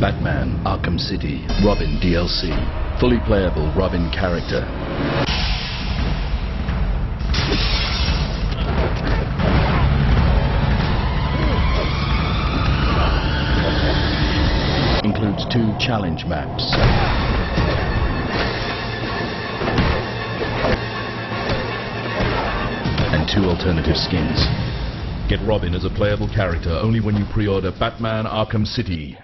Batman Arkham City Robin DLC. Fully playable Robin character. Includes two challenge maps. And two alternative skins. Get Robin as a playable character only when you pre-order Batman Arkham City